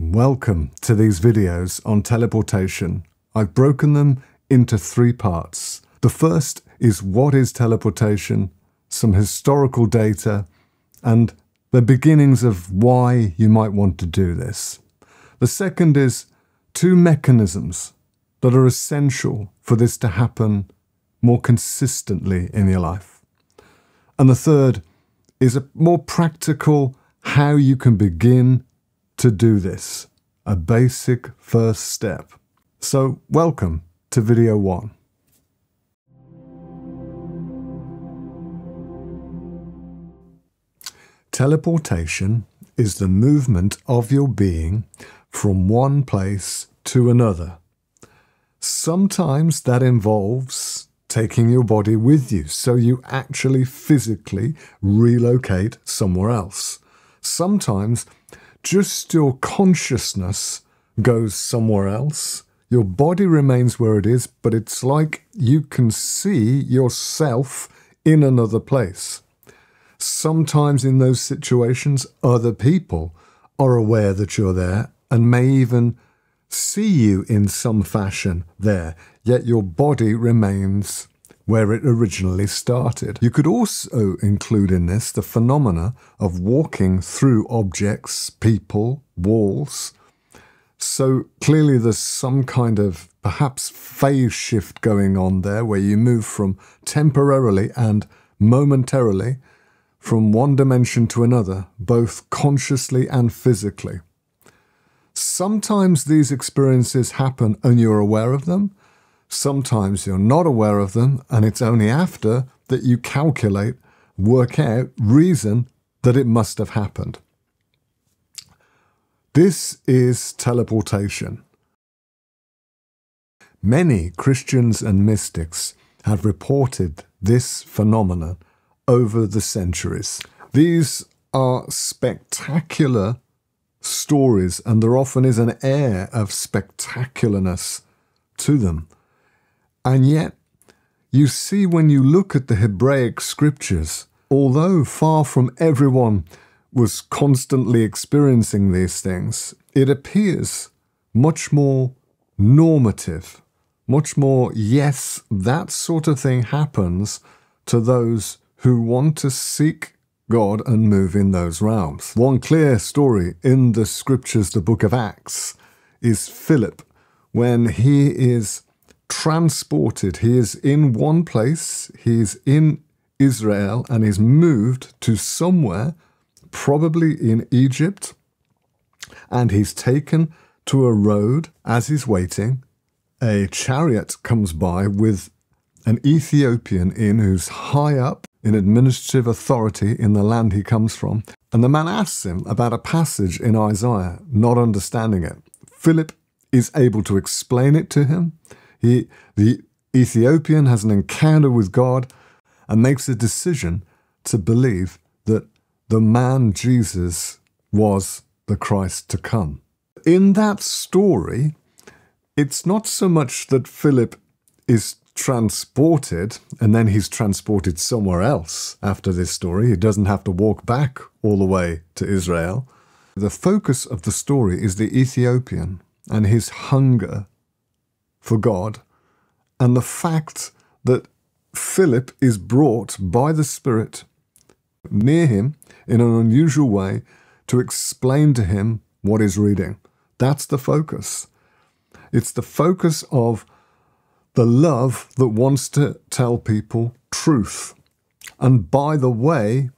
Welcome to these videos on teleportation. I've broken them into three parts. The first is what is teleportation, some historical data, and the beginnings of why you might want to do this. The second is two mechanisms that are essential for this to happen more consistently in your life. And the third is a more practical how you can begin to do this, a basic first step. So, welcome to video one. Teleportation is the movement of your being from one place to another. Sometimes that involves taking your body with you, so you actually physically relocate somewhere else. Sometimes just your consciousness goes somewhere else. Your body remains where it is, but it's like you can see yourself in another place. Sometimes in those situations, other people are aware that you're there and may even see you in some fashion there, yet your body remains where it originally started. You could also include in this the phenomena of walking through objects, people, walls. So clearly, there's some kind of perhaps phase shift going on there where you move from temporarily and momentarily from one dimension to another, both consciously and physically. Sometimes these experiences happen and you're aware of them, Sometimes you're not aware of them, and it's only after that you calculate, work out, reason that it must have happened. This is teleportation. Many Christians and mystics have reported this phenomenon over the centuries. These are spectacular stories, and there often is an air of spectacularness to them. And yet, you see when you look at the Hebraic scriptures, although far from everyone was constantly experiencing these things, it appears much more normative, much more, yes, that sort of thing happens to those who want to seek God and move in those realms. One clear story in the scriptures, the book of Acts, is Philip when he is transported. He is in one place, he's in Israel, and he's moved to somewhere, probably in Egypt, and he's taken to a road as he's waiting. A chariot comes by with an Ethiopian in who's high up in administrative authority in the land he comes from. And the man asks him about a passage in Isaiah, not understanding it. Philip is able to explain it to him. He, the Ethiopian has an encounter with God and makes a decision to believe that the man Jesus was the Christ to come. In that story, it's not so much that Philip is transported and then he's transported somewhere else after this story. He doesn't have to walk back all the way to Israel. The focus of the story is the Ethiopian and his hunger for God, and the fact that Philip is brought by the Spirit near him in an unusual way to explain to him what he's reading. That's the focus. It's the focus of the love that wants to tell people truth. And by the way,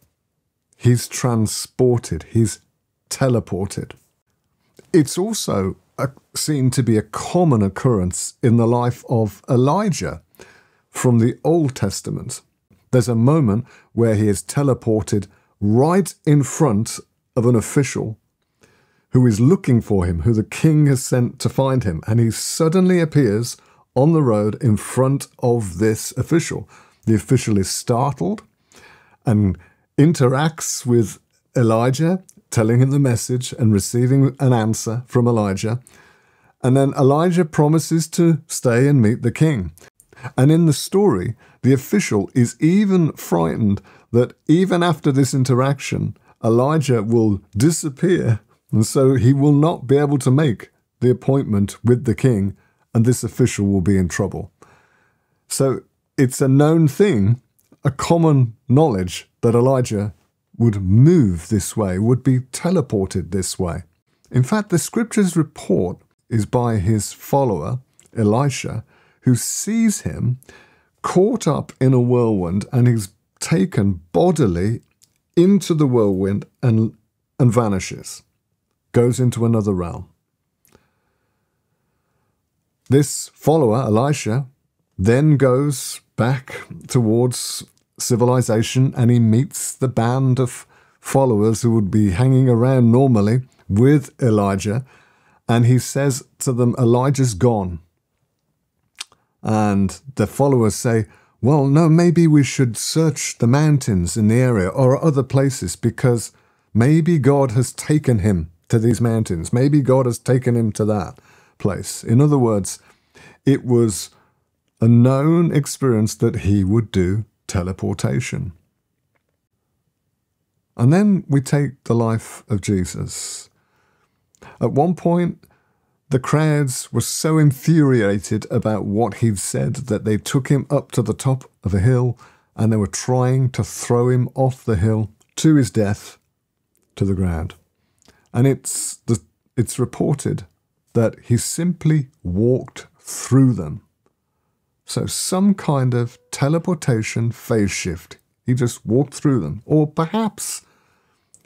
he's transported, he's teleported. It's also seen to be a common occurrence in the life of Elijah from the Old Testament. There's a moment where he is teleported right in front of an official who is looking for him, who the king has sent to find him, and he suddenly appears on the road in front of this official. The official is startled and interacts with Elijah telling him the message and receiving an answer from Elijah. And then Elijah promises to stay and meet the king. And in the story, the official is even frightened that even after this interaction, Elijah will disappear And so he will not be able to make the appointment with the king, and this official will be in trouble. So it's a known thing, a common knowledge that Elijah would move this way, would be teleported this way. In fact, the scripture's report is by his follower, Elisha, who sees him caught up in a whirlwind and he's taken bodily into the whirlwind and, and vanishes, goes into another realm. This follower, Elisha, then goes back towards civilization and he meets the band of followers who would be hanging around normally with Elijah. And he says to them, Elijah's gone. And the followers say, well, no, maybe we should search the mountains in the area or other places because maybe God has taken him to these mountains. Maybe God has taken him to that place. In other words, it was a known experience that he would do teleportation. And then we take the life of Jesus. At one point, the crowds were so infuriated about what he'd said that they took him up to the top of a hill and they were trying to throw him off the hill to his death to the ground. And it's, the, it's reported that he simply walked through them. So, some kind of teleportation phase shift. He just walked through them. Or perhaps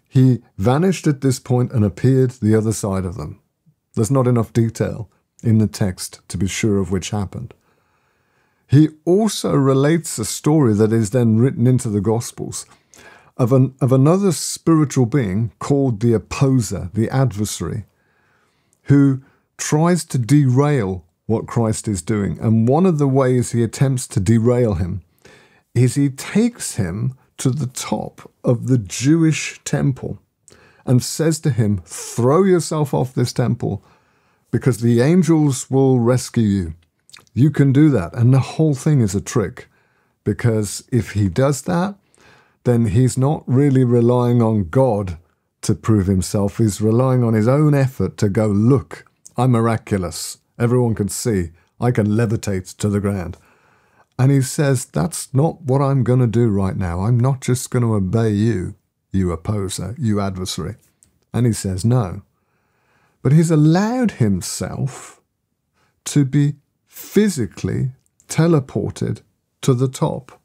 he vanished at this point and appeared the other side of them. There's not enough detail in the text to be sure of which happened. He also relates a story that is then written into the Gospels of, an, of another spiritual being called the opposer, the adversary, who tries to derail what Christ is doing. And one of the ways he attempts to derail him is he takes him to the top of the Jewish temple and says to him, Throw yourself off this temple because the angels will rescue you. You can do that. And the whole thing is a trick because if he does that, then he's not really relying on God to prove himself. He's relying on his own effort to go, Look, I'm miraculous. Everyone can see. I can levitate to the ground. And he says, That's not what I'm going to do right now. I'm not just going to obey you, you opposer, you adversary. And he says, No. But he's allowed himself to be physically teleported to the top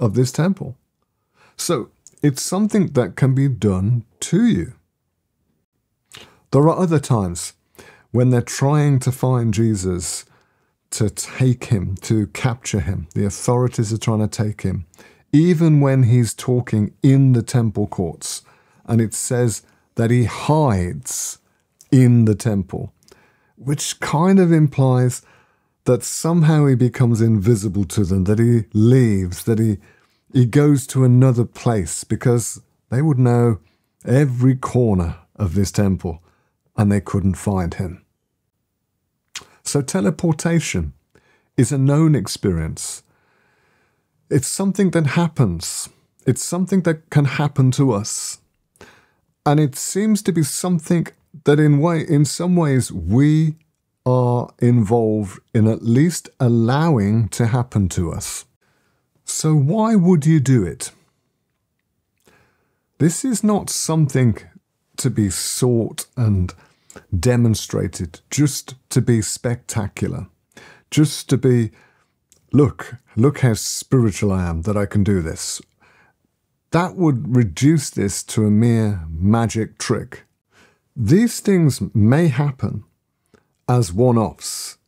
of this temple. So it's something that can be done to you. There are other times when they're trying to find Jesus to take him, to capture him. The authorities are trying to take him, even when he's talking in the temple courts. And it says that he hides in the temple, which kind of implies that somehow he becomes invisible to them, that he leaves, that he, he goes to another place because they would know every corner of this temple and they couldn't find him. So, teleportation is a known experience. It's something that happens, it's something that can happen to us. And it seems to be something that, in, way, in some ways, we are involved in at least allowing to happen to us. So, why would you do it? This is not something to be sought and demonstrated just to be spectacular, just to be, look, look how spiritual I am that I can do this. That would reduce this to a mere magic trick. These things may happen as one offs,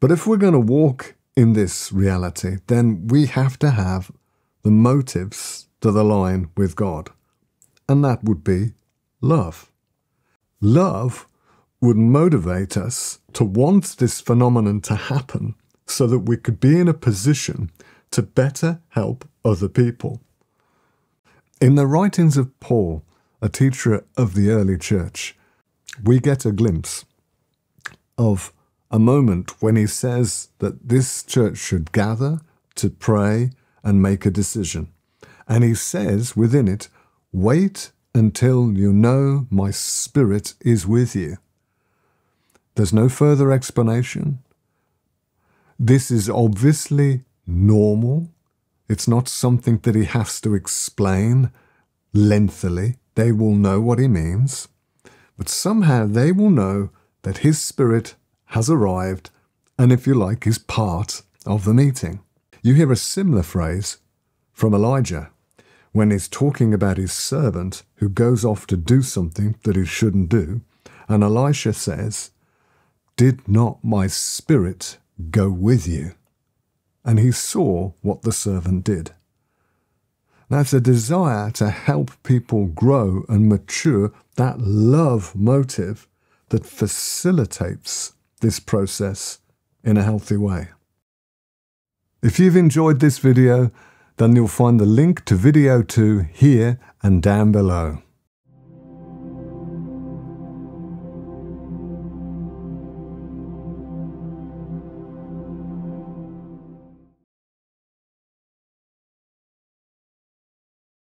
but if we're going to walk in this reality, then we have to have the motives that align with God. And that would be love. Love would motivate us to want this phenomenon to happen so that we could be in a position to better help other people. In the writings of Paul, a teacher of the early church, we get a glimpse of a moment when he says that this church should gather to pray and make a decision. And he says within it, wait until you know my spirit is with you. There's no further explanation. This is obviously normal. It's not something that he has to explain lengthily. They will know what he means. But somehow they will know that his spirit has arrived and, if you like, is part of the meeting. You hear a similar phrase from Elijah when he's talking about his servant who goes off to do something that he shouldn't do. And Elisha says, Did not my spirit go with you? And he saw what the servant did. Now, That's a desire to help people grow and mature, that love motive that facilitates this process in a healthy way. If you've enjoyed this video, then you'll find the link to video 2 here and down below.